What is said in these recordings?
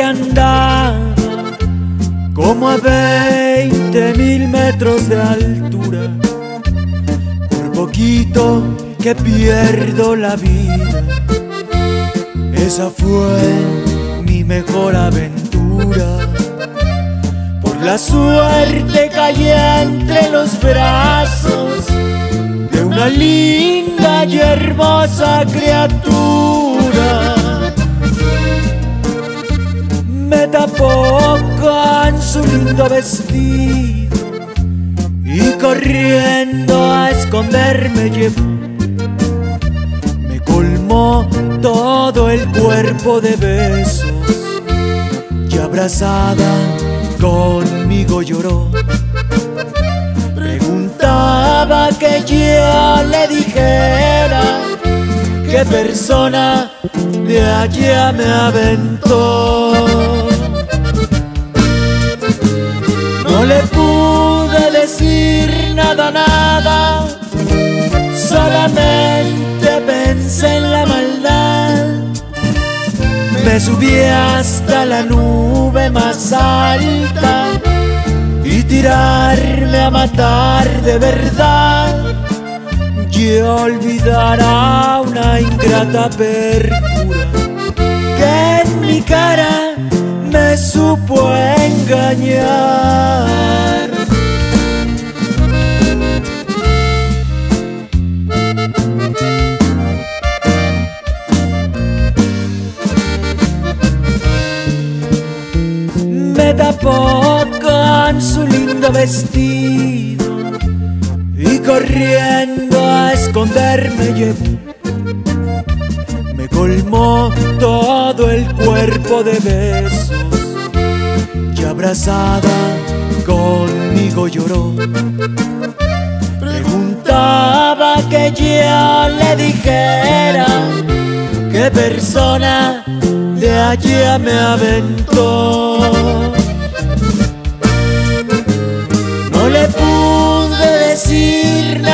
andaba como a veinte mil metros de altura. Por poquito que pierdo la vida, esa fue mi mejor aventura. Por la suerte caí entre los brazos de una linda y hermosa criatura. Lindo vestido y corriendo a esconderme llevó. Me colmó todo el cuerpo de besos y abrazada conmigo lloró. Preguntaba que yo le dijera qué persona de allá me aventó. Nada, solamente pensé en la maldad. Me subí hasta la nube más alta y tirarme a matar de verdad. Y olvidar a una ingrata perjura que en mi cara me supo engañar. Tapó con su lindo vestido y corriendo a esconderme llevó. Me colmó todo el cuerpo de besos y abrazada conmigo lloró. Preguntaba que yo le dijera qué persona de allá me aventó.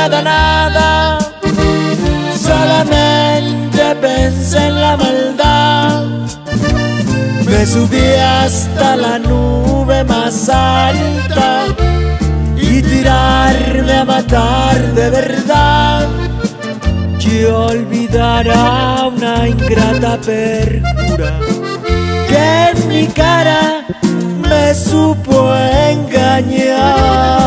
Decir nada, solamente pensé en la maldad. Me subí hasta la nube más alta y tirarme a matar de verdad. Y olvidar a una ingrata perjura que en mi cara me supo engañar.